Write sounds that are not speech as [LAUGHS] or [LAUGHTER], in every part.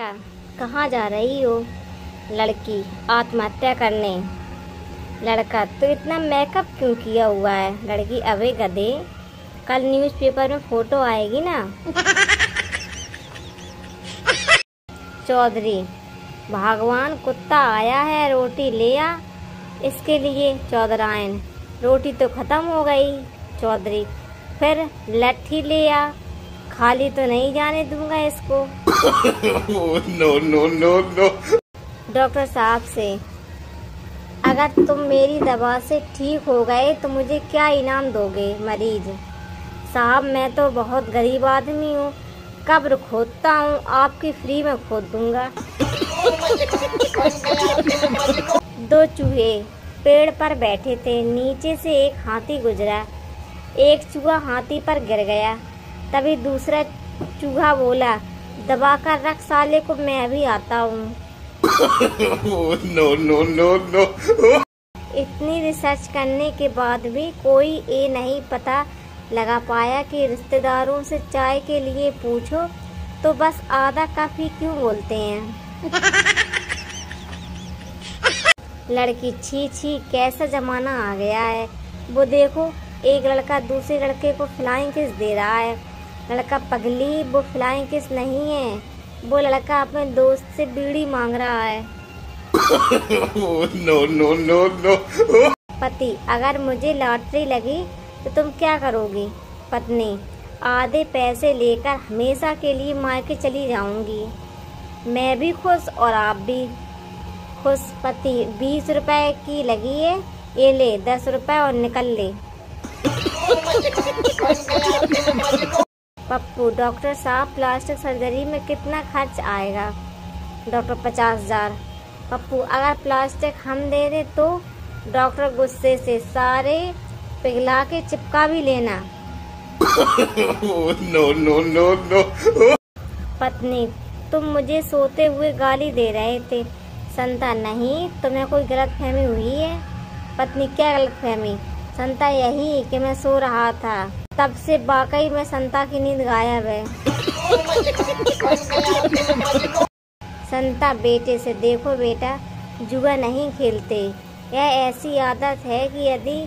कहाँ जा रही हो? लड़की, आत्महत्या करने। लड़का तो इतना मेकअप क्यों किया हुआ है? लड़की अबे गधे। कल न्यूज़पेपर में फ़ोटो आएगी ना? चौधरी, भगवान कुत्ता आया है, रोटी ले आ। इसके लिए चौधरायन, रोटी तो खत्म हो गई। चौधरी, फिर लट्ठी ले आ। खाली तो नहीं जाने दूँगा इसको। [LAUGHS] No, no, no, no. Doctor साहब से अगर तुम मेरी दवा से ठीक हो गए तो मुझे क्या इनाम दोगे मरीज़? साहब मैं तो बहुत गरीब आदमी हूँ। कब्र खोदता हूँ आपकी फ्री में खोद दूँगा। दो चूहे पेड़ पर बैठे थे नीचे से एक हाथी गुजरा। एक चूहा हाथी पर गिर गया। तभी दूसरा चूहा बोला दबा कर रख साले को मैं भी आता हूँ। [COUGHS] No, no, no, no. इतनी रिसर्च करने के बाद भी कोई ये नहीं पता लगा पाया कि रिश्तेदारों से चाय के लिए पूछो तो बस आधा कप ही क्यों बोलते हैं? [COUGHS] लड़की छी छी कैसा जमाना आ गया है। वो देखो एक लड़का दूसरे लड़के को फ्लाइंग किस दे रहा है। लड़का पगली वो फ्लाइंग किस नहीं है वो लड़का अपने दोस्त से बीड़ी मांग रहा है no, no, no, no. पति अगर मुझे लॉटरी लगी तो तुम क्या करोगी पत्नी आधे पैसे लेकर हमेशा के लिए मायके चली जाऊँगी मैं भी खुश और आप भी खुश पति बीस रुपए की लगी है ये ले दस रुपए और निकल ले पप्पू डॉक्टर साहब प्लास्टिक सर्जरी में कितना खर्च आएगा? डॉक्टर पचास हज़ार। पप्पू अगर प्लास्टिक हम दे दे तो? डॉक्टर गुस्से से सारे पिघला के चिपका भी लेना। [LAUGHS] No, no, no, no. पत्नी तुम मुझे सोते हुए गाली दे रहे थे। संता नहीं तुम्हें कोई गलत फहमी हुई है? पत्नी क्या गलत फहमी? संता यही कि मैं सो रहा था। तब से वाकई में संता की नींद गायब है। संता, बेटे से, देखो बेटा, जुआ नहीं खेलते। यह ऐसी आदत है कि यदि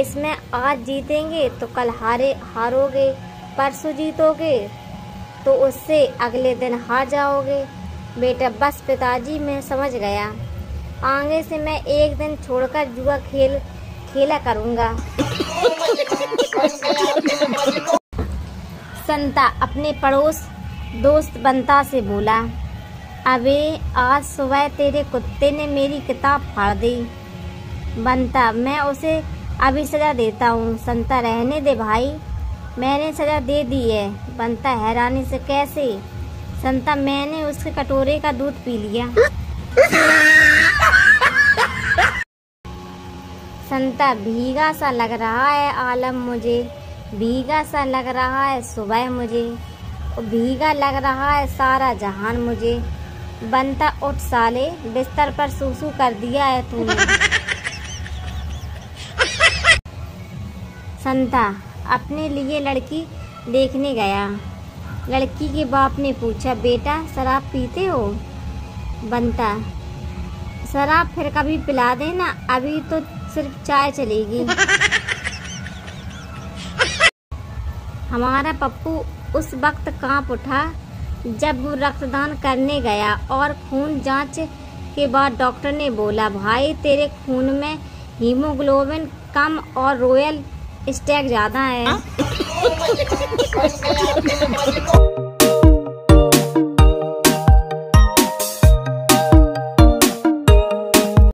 इसमें आज जीतेंगे तो कल हारे, हारोगे, परसों जीतोगे तो उससे अगले दिन हार जाओगे। बेटा, बस पिताजी, मैं समझ गया। आगे से मैं एक दिन छोड़कर जुआ खेल खेला करूँगा। संता अपने पड़ोस दोस्त बंता से बोला, अबे, आज सुबह तेरे कुत्ते ने मेरी किताब फाड़ दी। बनता मैं उसे अभी सजा देता हूँ। संता, रहने दे भाई। मैंने सजा दे दी है। बनता हैरानी से कैसे? संता, मैंने उसके कटोरे का दूध पी लिया। संता भीगा सा लग रहा है आलम मुझे। भीगा सा लग रहा है सुबह मुझे। भीगा लग रहा है सारा जहान मुझे। बनता उठ साले, बिस्तर पर सूसू कर दिया है तूने। संता, अपने लिए लड़की देखने गया। लड़की के बाप ने पूछा, बेटा, शराब पीते हो? बनता, शराब फिर कभी पिला देना, अभी तो सिर्फ़ चाय चलेगी। हमारा पप्पू उस वक्त काँप उठा जब वो रक्तदान करने गया और खून जाँच के बाद डॉक्टर ने बोला, भाई, तेरे खून में हीमोग्लोबिन कम और रॉयल स्टैक ज़्यादा है?